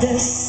this.